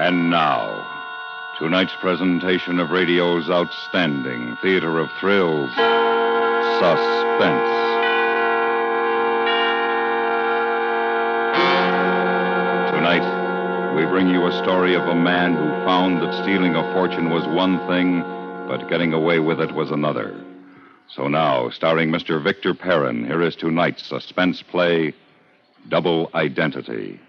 And now, tonight's presentation of radio's outstanding theater of thrills, Suspense. Tonight, we bring you a story of a man who found that stealing a fortune was one thing, but getting away with it was another. So now, starring Mr. Victor Perrin, here is tonight's suspense play, Double Identity.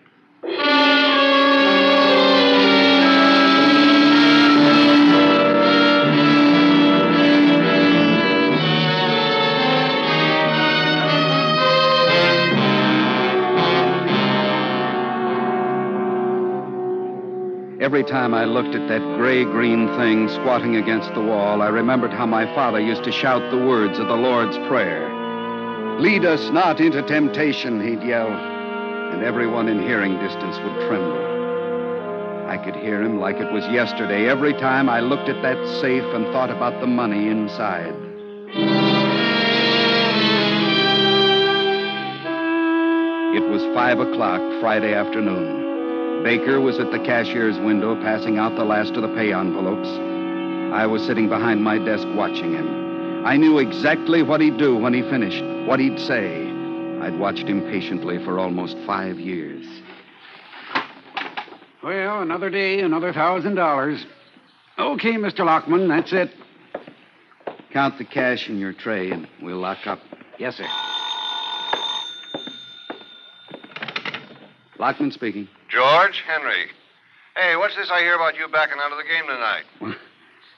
Every time I looked at that gray green thing squatting against the wall, I remembered how my father used to shout the words of the Lord's Prayer. Lead us not into temptation, he'd yell, and everyone in hearing distance would tremble. I could hear him like it was yesterday every time I looked at that safe and thought about the money inside. It was five o'clock Friday afternoon. Baker was at the cashier's window passing out the last of the pay envelopes. I was sitting behind my desk watching him. I knew exactly what he'd do when he finished, what he'd say. I'd watched him patiently for almost five years. Well, another day, another thousand dollars. Okay, Mr. Lockman, that's it. Count the cash in your tray and we'll lock up. Yes, sir. Lockman speaking. George Henry. Hey, what's this I hear about you backing out of the game tonight?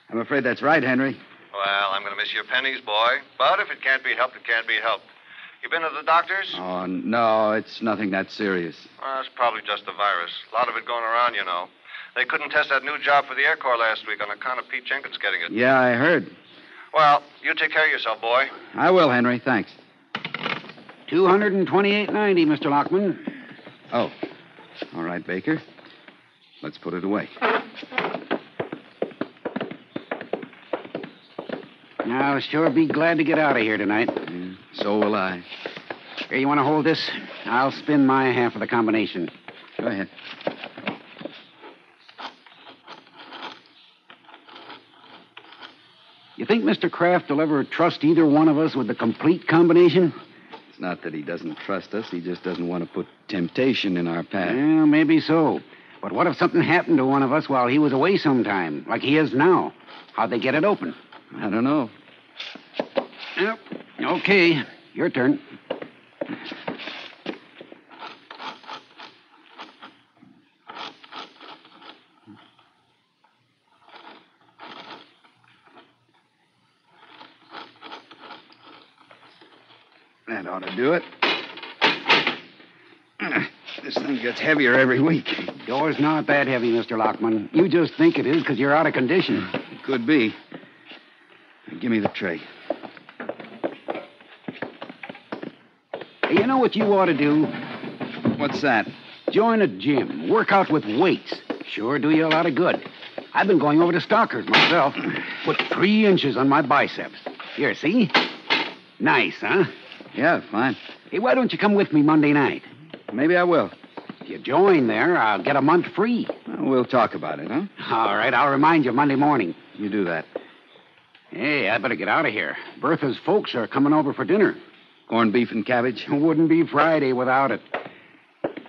I'm afraid that's right, Henry. Well, I'm going to miss your pennies, boy. But if it can't be helped, it can't be helped. You been to the doctors? Oh, no, it's nothing that serious. Well, it's probably just the virus. A lot of it going around, you know. They couldn't test that new job for the Air Corps last week on account of Pete Jenkins getting it. Yeah, I heard. Well, you take care of yourself, boy. I will, Henry. Thanks. Two hundred and twenty-eight ninety, Mr. Lockman. Oh, all right, Baker. Let's put it away. I'll sure be glad to get out of here tonight. Yeah, so will I. Here, you want to hold this? I'll spin my half of the combination. Go ahead. You think Mr. Kraft will ever trust either one of us with the complete combination? Not that he doesn't trust us, he just doesn't want to put temptation in our path. Well, maybe so. But what if something happened to one of us while he was away sometime, like he is now? How'd they get it open? I don't know. Yep. Okay. Your turn. That ought to do it. This thing gets heavier every week. Door's not that heavy, Mr. Lockman. You just think it is because you're out of condition. It could be. Give me the tray. You know what you ought to do? What's that? Join a gym. Work out with weights. Sure do you a lot of good. I've been going over to Stockers myself. Put three inches on my biceps. Here, see? Nice, huh? Yeah, fine. Hey, why don't you come with me Monday night? Maybe I will. If you join there, I'll get a month free. Well, we'll talk about it, huh? All right, I'll remind you Monday morning. You do that. Hey, I better get out of here. Bertha's folks are coming over for dinner. Corned beef and cabbage? Wouldn't be Friday without it.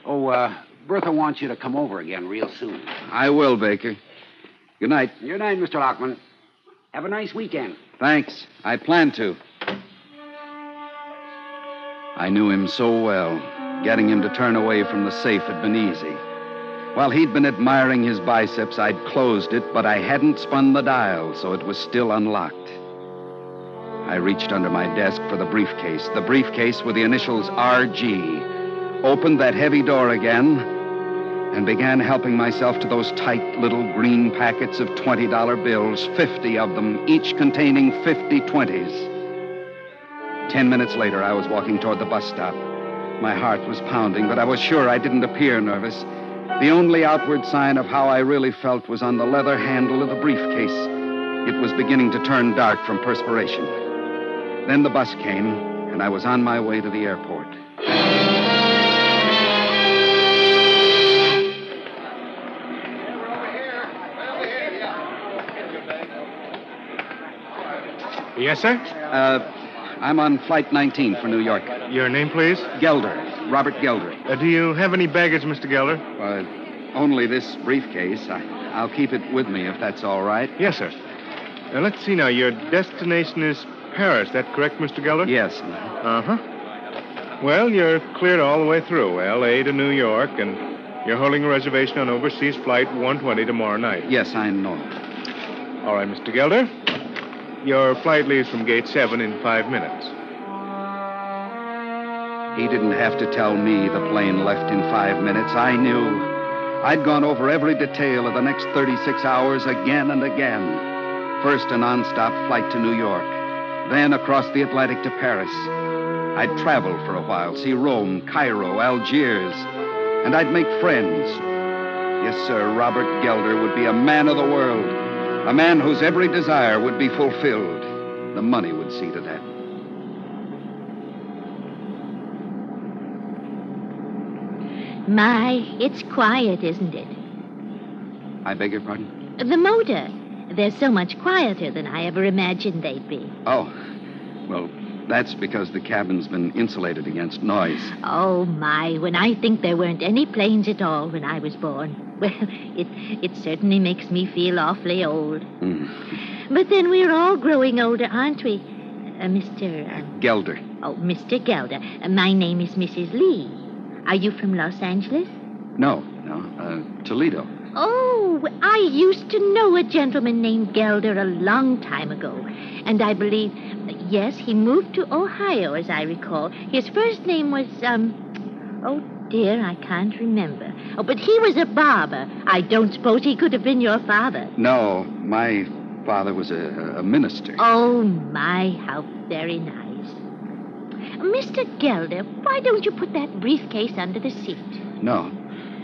Oh, uh, Bertha wants you to come over again real soon. I will, Baker. Good night. Good night, Mr. Lockman. Have a nice weekend. Thanks. I plan to. I knew him so well. Getting him to turn away from the safe had been easy. While he'd been admiring his biceps, I'd closed it, but I hadn't spun the dial, so it was still unlocked. I reached under my desk for the briefcase, the briefcase with the initials RG, opened that heavy door again, and began helping myself to those tight little green packets of $20 bills, 50 of them, each containing 50 20s. Ten minutes later, I was walking toward the bus stop. My heart was pounding, but I was sure I didn't appear nervous. The only outward sign of how I really felt was on the leather handle of the briefcase. It was beginning to turn dark from perspiration. Then the bus came, and I was on my way to the airport. Yes, sir? Uh, I'm on Flight 19 for New York. Your name, please? Gelder. Robert Gelder. Uh, do you have any baggage, Mr. Gelder? Uh, only this briefcase. I, I'll keep it with me if that's all right. Yes, sir. Now, let's see now. Your destination is Paris. That correct, Mr. Gelder? Yes. Uh huh. Well, you're cleared all the way through. L.A. to New York, and you're holding a reservation on overseas flight 120 tomorrow night. Yes, I know. All right, Mr. Gelder. Your flight leaves from gate 7 in five minutes. He didn't have to tell me the plane left in five minutes. I knew. I'd gone over every detail of the next 36 hours again and again. First, a nonstop flight to New York, then across the Atlantic to Paris. I'd travel for a while, see Rome, Cairo, Algiers, and I'd make friends. Yes, sir, Robert Gelder would be a man of the world, a man whose every desire would be fulfilled. The money would see to that. My, it's quiet, isn't it? I beg your pardon? The motor. They're so much quieter than I ever imagined they'd be. Oh, well, that's because the cabin's been insulated against noise. Oh, my, when I think there weren't any planes at all when I was born. Well, it, it certainly makes me feel awfully old. Mm. But then we're all growing older, aren't we? Uh, Mr. Um, Gelder. oh, Mr. Gelder. Uh, my name is Mrs. Lee. Are you from Los Angeles? No, no, uh, Toledo. Oh, I used to know a gentleman named Gelder a long time ago. And I believe, yes, he moved to Ohio, as I recall. His first name was, um, oh dear, I can't remember. Oh, but he was a barber. I don't suppose he could have been your father. No, my father was a, a minister. Oh, my, how very nice. Mr. Gelder, why don't you put that briefcase under the seat? No.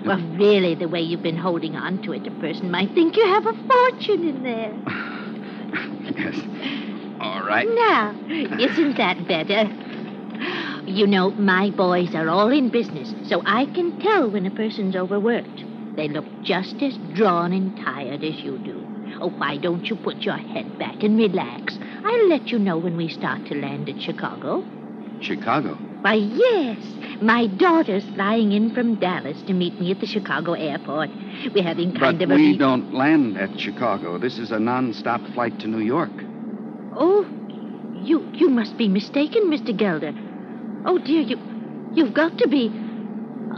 Well, really, the way you've been holding on to it, a person might think you have a fortune in there. yes. All right. Now, isn't that better? You know, my boys are all in business, so I can tell when a person's overworked. They look just as drawn and tired as you do. Oh, why don't you put your head back and relax? I'll let you know when we start to land at Chicago. Chicago. Why, yes. My daughter's flying in from Dallas to meet me at the Chicago airport. We're having kind But of a. we re- don't land at Chicago. This is a non-stop flight to New York. Oh, you you must be mistaken, Mr. Gelder. Oh dear, you you've got to be.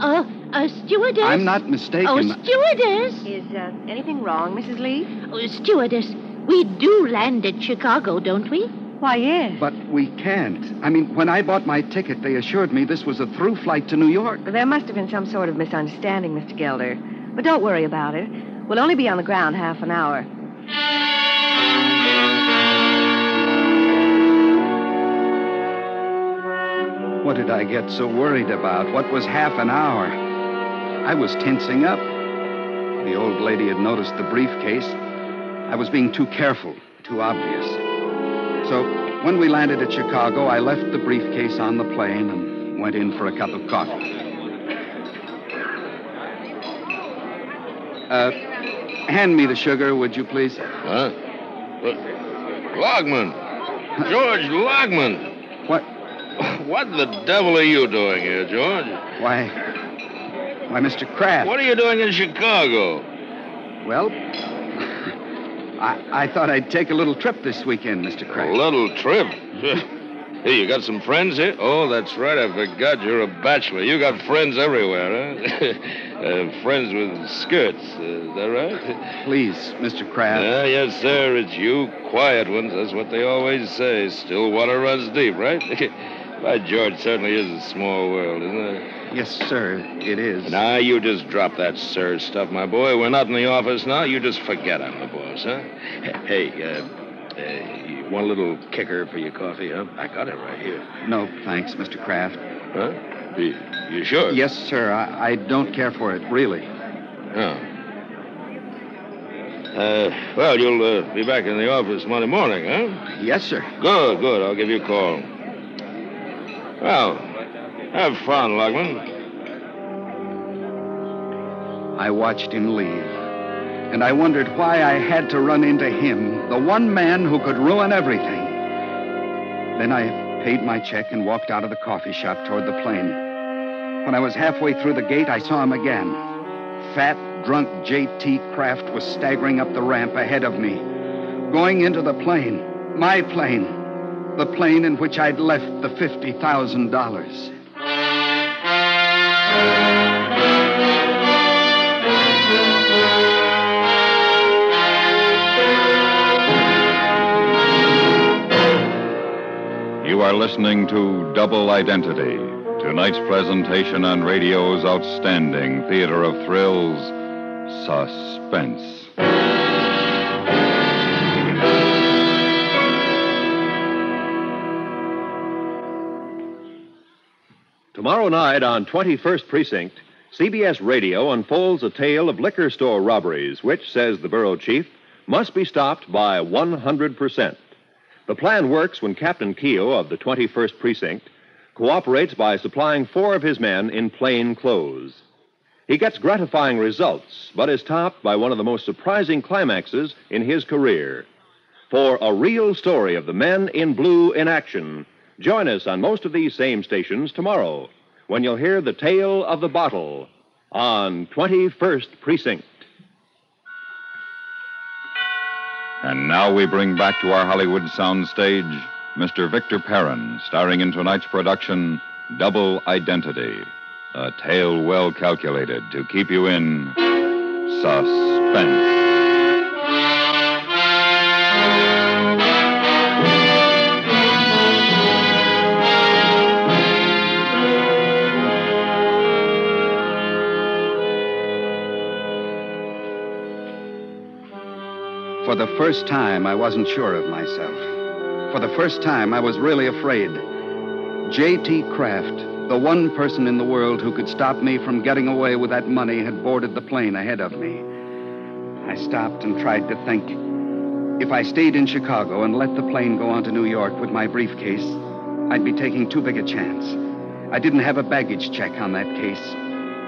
Uh, a stewardess. I'm not mistaken. Oh, stewardess. Is uh, anything wrong, Mrs. Lee? Oh, stewardess. We do land at Chicago, don't we? Why, yes. But we can't. I mean, when I bought my ticket, they assured me this was a through flight to New York. There must have been some sort of misunderstanding, Mr. Gelder. But don't worry about it. We'll only be on the ground half an hour. What did I get so worried about? What was half an hour? I was tensing up. The old lady had noticed the briefcase. I was being too careful, too obvious. So when we landed at Chicago, I left the briefcase on the plane and went in for a cup of coffee. Uh, hand me the sugar, would you please? Huh? Lockman! George Lockman! What? What the devil are you doing here, George? Why? Why, Mr. Kraft. What are you doing in Chicago? Well, I, I thought I'd take a little trip this weekend, Mr. A little trip. hey, you got some friends here? Oh, that's right. I forgot you're a bachelor. You got friends everywhere, huh? uh, friends with skirts. Uh, is that right? Please, Mr. Kraft. Yeah, yes, sir. It's you quiet ones. That's what they always say. Still water runs deep, right? By George, certainly is a small world, isn't it? Yes, sir, it is. Now, you just drop that sir stuff, my boy. We're not in the office now. You just forget I'm the boss, huh? Hey, uh, uh, you want a little kicker for your coffee, huh? I got it right here. No, thanks, Mr. Kraft. Huh? You, you sure? Yes, sir, I, I don't care for it, really. Oh. Uh, well, you'll uh, be back in the office Monday morning, huh? Yes, sir. Good, good. I'll give you a call. Well, have fun, Lockman. I watched him leave, and I wondered why I had to run into him, the one man who could ruin everything. Then I paid my check and walked out of the coffee shop toward the plane. When I was halfway through the gate, I saw him again. Fat, drunk J.T. Kraft was staggering up the ramp ahead of me, going into the plane, my plane, the plane in which I'd left the $50,000. You are listening to Double Identity, tonight's presentation on radio's outstanding theater of thrills, Suspense. Tomorrow night on 21st Precinct, CBS Radio unfolds a tale of liquor store robberies, which, says the bureau chief, must be stopped by 100%. The plan works when Captain Keogh of the 21st Precinct cooperates by supplying four of his men in plain clothes. He gets gratifying results, but is topped by one of the most surprising climaxes in his career. For a real story of the men in blue in action, join us on most of these same stations tomorrow when you'll hear the tale of the bottle on 21st Precinct. And now we bring back to our Hollywood soundstage Mr. Victor Perrin, starring in tonight's production, Double Identity, a tale well calculated to keep you in suspense. For the first time, I wasn't sure of myself. For the first time, I was really afraid. J.T. Kraft, the one person in the world who could stop me from getting away with that money, had boarded the plane ahead of me. I stopped and tried to think. If I stayed in Chicago and let the plane go on to New York with my briefcase, I'd be taking too big a chance. I didn't have a baggage check on that case.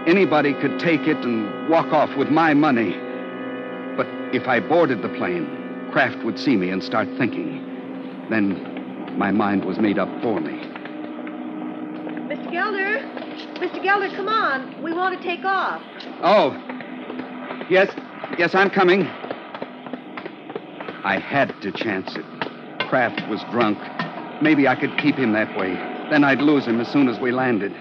Anybody could take it and walk off with my money. But if I boarded the plane, Kraft would see me and start thinking. Then my mind was made up for me. Mr. Gelder? Mr. Gelder, come on. We want to take off. Oh, yes, yes, I'm coming. I had to chance it. Kraft was drunk. Maybe I could keep him that way. Then I'd lose him as soon as we landed.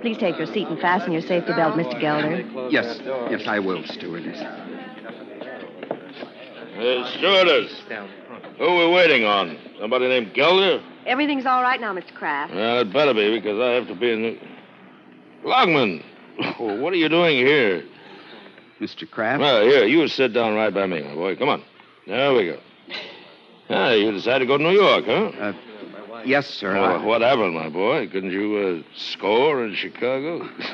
Please take your seat and fasten your safety belt, Mr. Gelder. Yes, yes, I will, stewardess. Uh, stewardess, who are we waiting on? Somebody named Gelder? Everything's all right now, Mr. Kraft. Well, it better be because I have to be in the. Lockman, what are you doing here? Mr. Kraft? Well, here, you sit down right by me, my boy. Come on. There we go. Ah, you decided to go to New York, huh? Uh, yes, sir. Oh, I- what happened, my boy? Couldn't you uh, score in Chicago?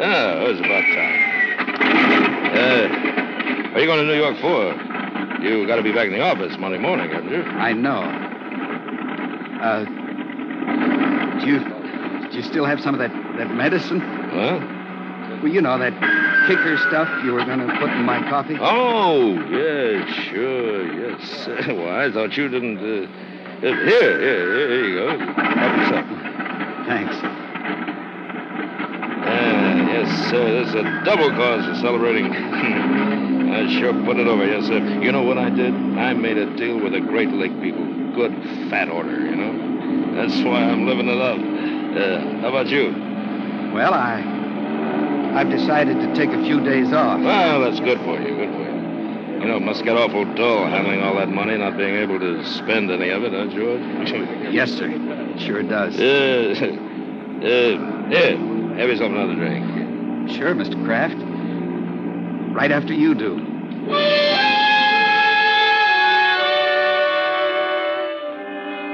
ah, it was about time. Uh, what are you going to New York for? You got to be back in the office Monday morning, haven't you? I know. Uh, do you, do you still have some of that, that medicine? Huh? Well, you know, that kicker stuff you were going to put in my coffee? Oh, yeah, sure, yes. well, I thought you didn't. Uh... uh, Here, here, here, here you go. Help yourself. Thanks. Yes, sir. This is a double cause for celebrating. I sure put it over, yes, sir. You know what I did? I made a deal with the Great Lake people. Good fat order, you know? That's why I'm living it up. Uh, how about you? Well, I. I've decided to take a few days off. Well, that's good for you, good for you. You know, it must get awful dull handling all that money, not being able to spend any of it, huh, George? Yes, sir. It sure does. Uh, uh, here, have yourself another drink. Sure, Mr. Kraft. Right after you do.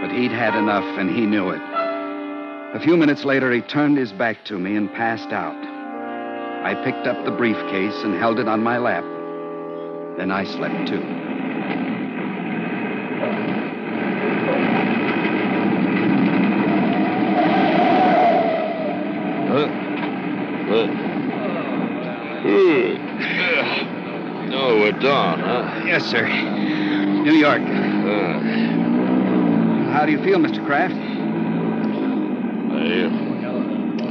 But he'd had enough, and he knew it. A few minutes later, he turned his back to me and passed out. I picked up the briefcase and held it on my lap. Then I slept too. Huh? What? Oh, huh? Yes, sir. New York. Uh, How do you feel, Mr. Kraft? I,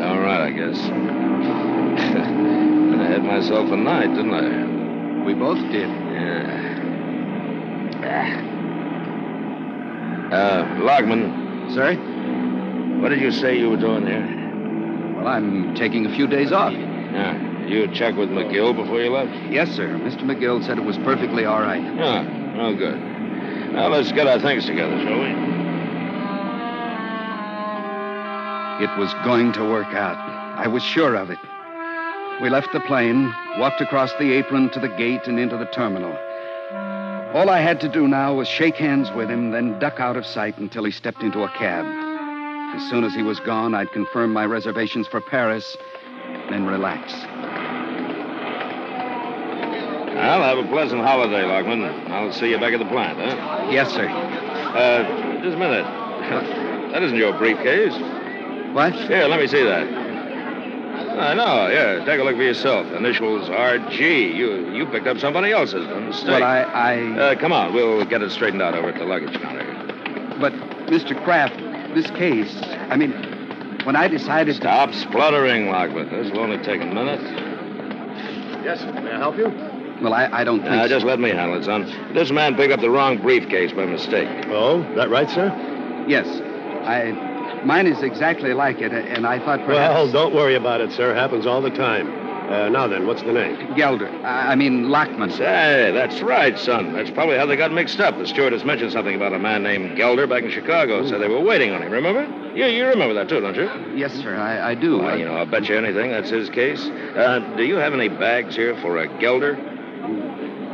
all right, I guess. I had myself a night, didn't I? We both did. Yeah. Uh, Lockman, Sir? what did you say you were doing here? Well, I'm taking a few days off. Yeah. You check with McGill before you left? Yes, sir. Mr. McGill said it was perfectly all right. Yeah. Oh, good. Now, let's get our things together, shall we? It was going to work out. I was sure of it. We left the plane, walked across the apron to the gate and into the terminal. All I had to do now was shake hands with him, then duck out of sight until he stepped into a cab. As soon as he was gone, I'd confirm my reservations for Paris, then relax. Well, have a pleasant holiday, Lockman. I'll see you back at the plant, huh? Yes, sir. Uh, just a minute. that isn't your briefcase. What? Here, let me see that. I know, yeah. Take a look for yourself. Initials RG. You you picked up somebody else's. A mistake. Well, I. I... Uh, come on, we'll get it straightened out over at the luggage counter. But, Mr. Kraft, this case, I mean, when I decided. To stop spluttering, Lockwood. This will only take a minute. Yes, may I help you? Well, I, I don't think. Now, so. just let me handle it, son. This man picked up the wrong briefcase by mistake. Oh, that right, sir? Yes. I. Mine is exactly like it, and I thought perhaps. Well, don't worry about it, sir. Happens all the time. Uh, now then, what's the name? Gelder. I I mean, Lockman. Say, that's right, son. That's probably how they got mixed up. The stewardess mentioned something about a man named Gelder back in Chicago. Said they were waiting on him, remember? You, you remember that, too, don't you? Yes, sir, I, I do. Well, you know, I'll bet you anything that's his case. Uh, do you have any bags here for a Gelder?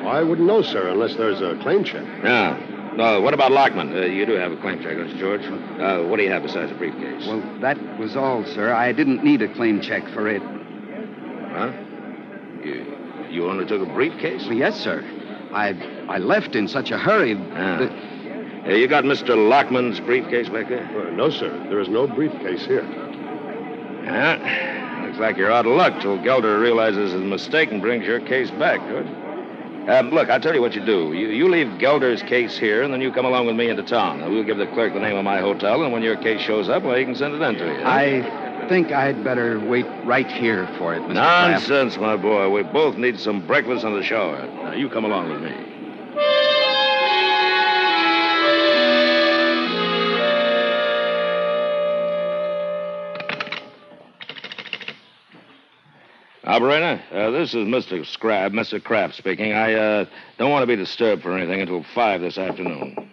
I wouldn't know, sir, unless there's a claim check. Yeah. No, what about Lockman? Uh, you do have a claim check, don't you, George? Uh, what do you have besides a briefcase? Well, that was all, sir. I didn't need a claim check for it. Huh? You, you only took a briefcase? Well, yes, sir. I I left in such a hurry. Ah. that- Uh, you got Mr. Lockman's briefcase back there? Uh, no, sir. There is no briefcase here. Yeah. Looks like you're out of luck till Gelder realizes his mistake and brings your case back, George. Um, look, I'll tell you what you do. You, you leave Gelder's case here, and then you come along with me into town. We'll give the clerk the name of my hotel, and when your case shows up, well, he can send it in to you. I think I'd better wait right here for it, Mr. Nonsense, my boy. We both need some breakfast and a shower. Now, you come along with me. Operator, uh, this is Mr. Scrab, Mr. Kraft speaking. I uh, don't want to be disturbed for anything until 5 this afternoon.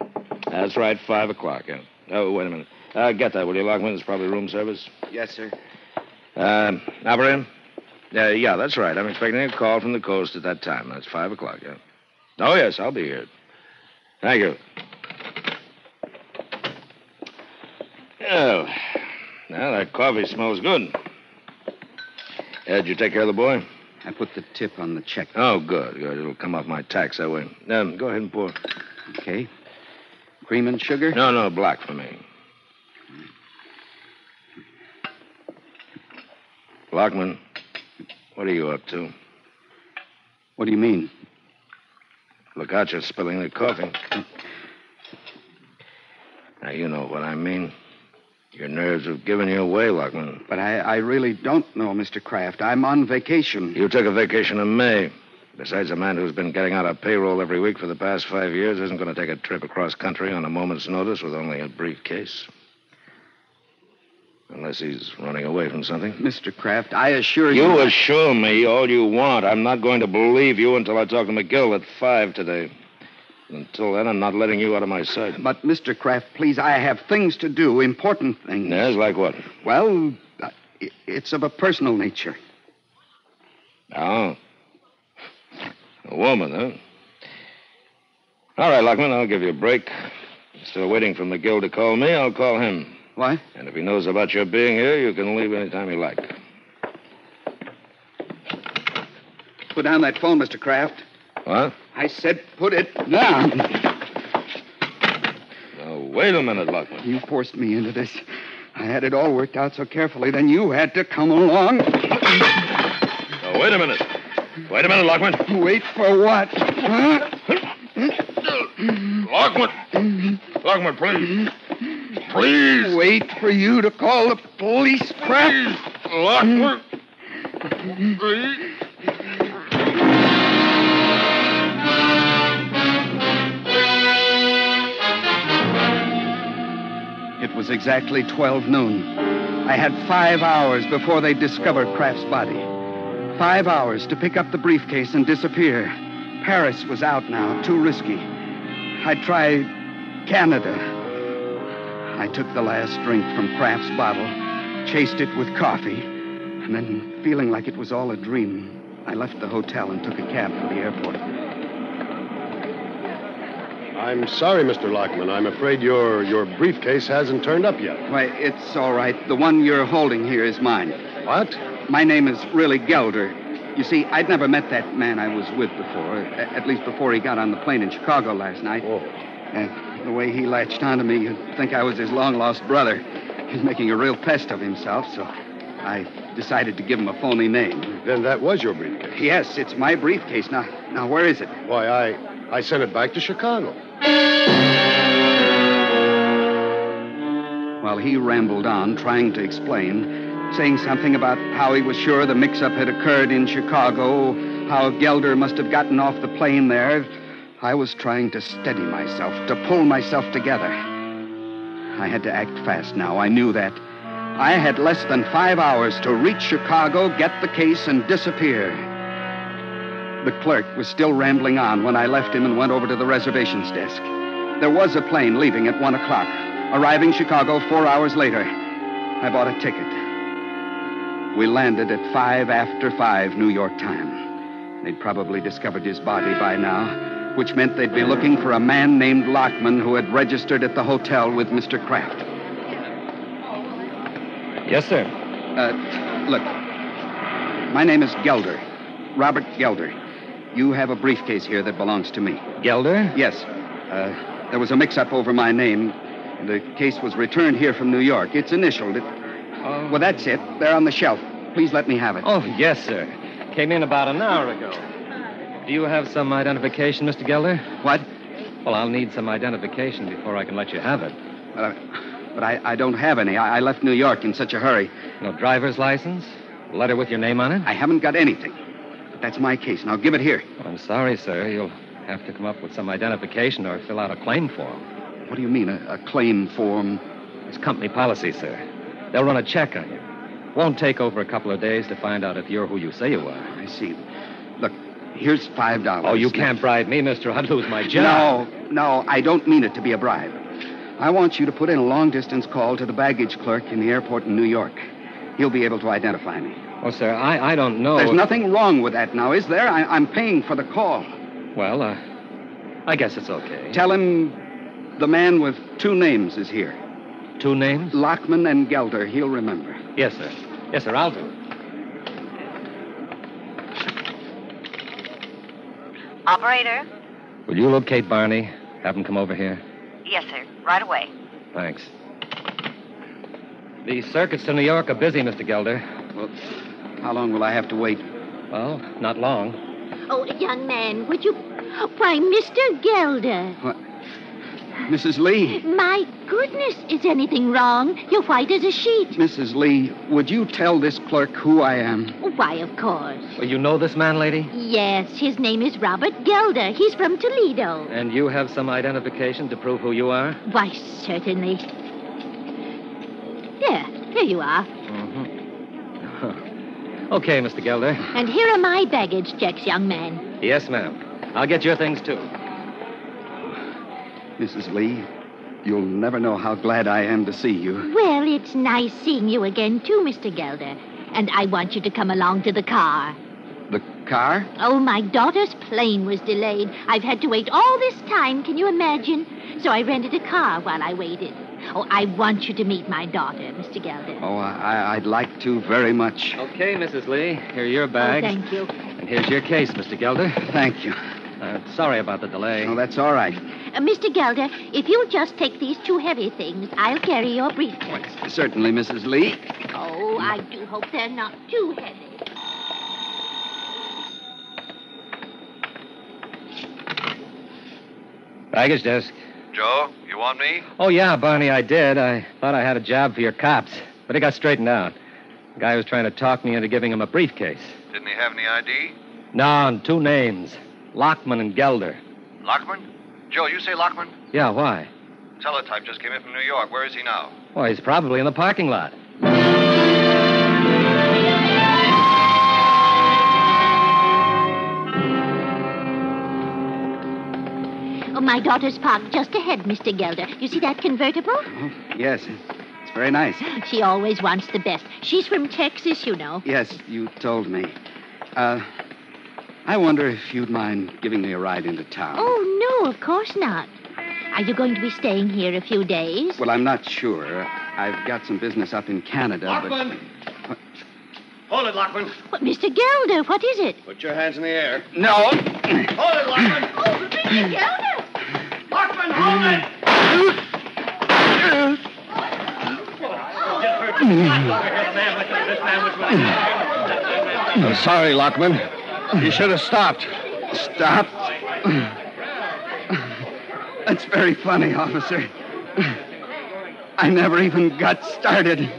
That's right, 5 o'clock. Yeah. Oh, wait a minute. Uh, get that, will you, Lockman? It's probably room service. Yes, sir. Uh, operator? Uh, yeah, that's right. I'm expecting a call from the coast at that time. That's 5 o'clock, yeah. Oh, yes, I'll be here. Thank you. Oh, now that coffee smells good. Did you take care of the boy? I put the tip on the check. Oh, good, good. It'll come off my tax that way. Um, go ahead and pour. Okay. Cream and sugar? No, no, black for me. Lockman, what are you up to? What do you mean? Look out, you're spilling the coffee. Now, you know what I mean. Your nerves have given you away, Lockman. But I, I really don't know, Mr. Kraft. I'm on vacation. You took a vacation in May. Besides, a man who's been getting out of payroll every week for the past five years isn't going to take a trip across country on a moment's notice with only a briefcase. Unless he's running away from something. Mr. Kraft, I assure you. You assure me all you want. I'm not going to believe you until I talk to McGill at five today. Until then, I'm not letting you out of my sight. But, Mr. Kraft, please, I have things to do, important things. Yes, like what? Well, uh, it's of a personal nature. Oh. A woman, huh? All right, Lockman, I'll give you a break. Still waiting for McGill to call me. I'll call him. What? And if he knows about your being here, you can leave any time you like. Put down that phone, Mr. Kraft. What? I said put it down. Now, wait a minute, Lockman. You forced me into this. I had it all worked out so carefully, then you had to come along. Now, wait a minute. Wait a minute, Lockman. Wait for what? Huh? Lockman! Lockman, please. Please! Wait for you to call the police, Kraft. Lockman! Please! Exactly 12 noon. I had five hours before they discovered Kraft's body. Five hours to pick up the briefcase and disappear. Paris was out now, too risky. I'd try Canada. I took the last drink from Kraft's bottle, chased it with coffee, and then, feeling like it was all a dream, I left the hotel and took a cab for the airport. I'm sorry, Mr. Lockman. I'm afraid your your briefcase hasn't turned up yet. Why, it's all right. The one you're holding here is mine. What? My name is really Gelder. You see, I'd never met that man I was with before, at least before he got on the plane in Chicago last night. Oh. And the way he latched onto me, you'd think I was his long lost brother. He's making a real pest of himself, so I decided to give him a phony name. Then that was your briefcase. Yes, it's my briefcase. Now, now where is it? Why, I I sent it back to Chicago. While he rambled on, trying to explain, saying something about how he was sure the mix up had occurred in Chicago, how Gelder must have gotten off the plane there, I was trying to steady myself, to pull myself together. I had to act fast now. I knew that. I had less than five hours to reach Chicago, get the case, and disappear. The clerk was still rambling on when I left him and went over to the reservations desk. There was a plane leaving at one o'clock, arriving Chicago four hours later. I bought a ticket. We landed at five after five New York time. They'd probably discovered his body by now, which meant they'd be looking for a man named Lockman who had registered at the hotel with Mr. Kraft. Yes, sir. Uh, look, my name is Gelder, Robert Gelder. You have a briefcase here that belongs to me. Gelder? Yes. Uh, there was a mix-up over my name. The case was returned here from New York. It's initialed. It... Well, that's it. They're on the shelf. Please let me have it. Oh, yes, sir. Came in about an hour ago. Do you have some identification, Mr. Gelder? What? Well, I'll need some identification before I can let you have it. Uh, but I, I don't have any. I, I left New York in such a hurry. No driver's license? Letter with your name on it? I haven't got anything. That's my case. Now give it here. I'm sorry, sir. You'll have to come up with some identification or fill out a claim form. What do you mean, a, a claim form? It's company policy, sir. They'll run a check on you. Won't take over a couple of days to find out if you're who you say you are. I see. Look, here's five dollars. Oh, you can't bribe me, mister. I'd lose my job. No, no, I don't mean it to be a bribe. I want you to put in a long distance call to the baggage clerk in the airport in New York. He'll be able to identify me. Oh, sir, I, I don't know. There's nothing wrong with that now, is there? I, I'm paying for the call. Well, uh, I guess it's okay. Tell him the man with two names is here Two names? Lockman and Gelder. He'll remember. Yes, sir. Yes, sir, I'll do it. Operator? Will you locate Barney? Have him come over here? Yes, sir. Right away. Thanks. The circuits to New York are busy, Mr. Gelder. Well, how long will I have to wait? Well, not long. Oh, young man, would you. Why, Mr. Gelder. What? Mrs. Lee. My goodness, is anything wrong? You're white as a sheet. Mrs. Lee, would you tell this clerk who I am? Why, of course. Well, you know this man, lady? Yes, his name is Robert Gelder. He's from Toledo. And you have some identification to prove who you are? Why, certainly. There, there you are. Mm-hmm. Okay, Mr. Gelder. And here are my baggage checks, young man. Yes, ma'am. I'll get your things, too. Mrs. Lee, you'll never know how glad I am to see you. Well, it's nice seeing you again, too, Mr. Gelder. And I want you to come along to the car. The car? Oh, my daughter's plane was delayed. I've had to wait all this time, can you imagine? So I rented a car while I waited. Oh, I want you to meet my daughter, Mr. Gelder. Oh, I, I'd like to very much. Okay, Mrs. Lee. Here are your bags. Oh, thank you. And here's your case, Mr. Gelder. Thank you. Uh, sorry about the delay. Oh, that's all right. Uh, Mr. Gelder, if you'll just take these two heavy things, I'll carry your briefcase. Certainly, Mrs. Lee. Oh, I do hope they're not too heavy. Baggage desk. Joe, you want me? Oh, yeah, Barney, I did. I thought I had a job for your cops, but it got straightened out. The guy was trying to talk me into giving him a briefcase. Didn't he have any ID? No, and two names Lockman and Gelder. Lockman? Joe, you say Lockman? Yeah, why? Teletype just came in from New York. Where is he now? Well, he's probably in the parking lot. My daughter's parked just ahead, Mr. Gelder. You see that convertible? Yes, it's very nice. She always wants the best. She's from Texas, you know. Yes, you told me. Uh, I wonder if you'd mind giving me a ride into town. Oh, no, of course not. Are you going to be staying here a few days? Well, I'm not sure. I've got some business up in Canada, Lockman! Hold it, Lockman. What, Mr. Gelder, what is it? Put your hands in the air. no. Hold it, Lockman. Oh, Mr. Gelder! Lockman, hold it! I'm sorry, Lockman. You should have stopped. Stopped? That's very funny, officer. I never even got started.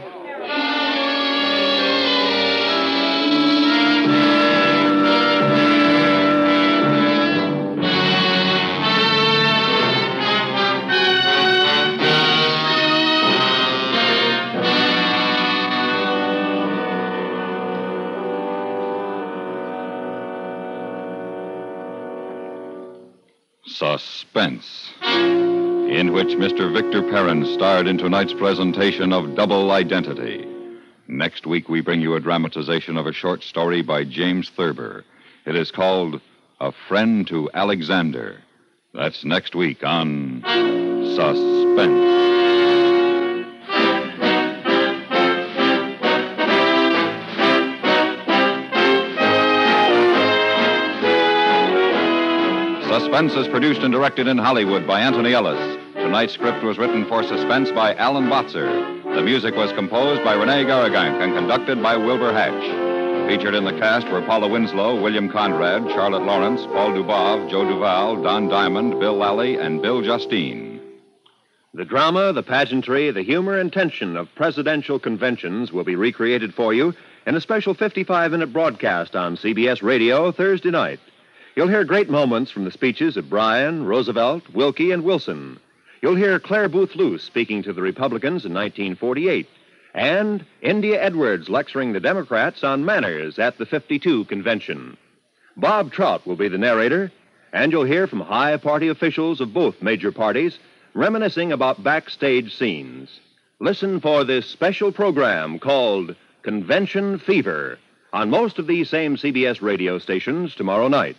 Suspense, in which Mr. Victor Perrin starred in tonight's presentation of Double Identity. Next week, we bring you a dramatization of a short story by James Thurber. It is called A Friend to Alexander. That's next week on Suspense. Suspense is produced and directed in Hollywood by Anthony Ellis. Tonight's script was written for Suspense by Alan Botzer. The music was composed by Rene Garriguenc and conducted by Wilbur Hatch. Featured in the cast were Paula Winslow, William Conrad, Charlotte Lawrence, Paul Dubov, Joe Duval, Don Diamond, Bill Lally, and Bill Justine. The drama, the pageantry, the humor and tension of presidential conventions will be recreated for you in a special 55 minute broadcast on CBS Radio Thursday night. You'll hear great moments from the speeches of Bryan, Roosevelt, Willkie, and Wilson. You'll hear Clare Boothe Luce speaking to the Republicans in 1948, and India Edwards lecturing the Democrats on manners at the 52 convention. Bob Trout will be the narrator, and you'll hear from high party officials of both major parties reminiscing about backstage scenes. Listen for this special program called Convention Fever on most of these same CBS radio stations tomorrow night.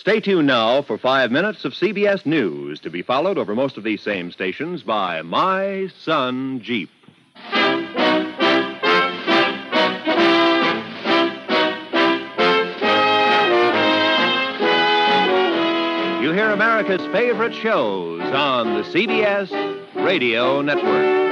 Stay tuned now for five minutes of CBS News to be followed over most of these same stations by My Son Jeep. You hear America's favorite shows on the CBS Radio Network.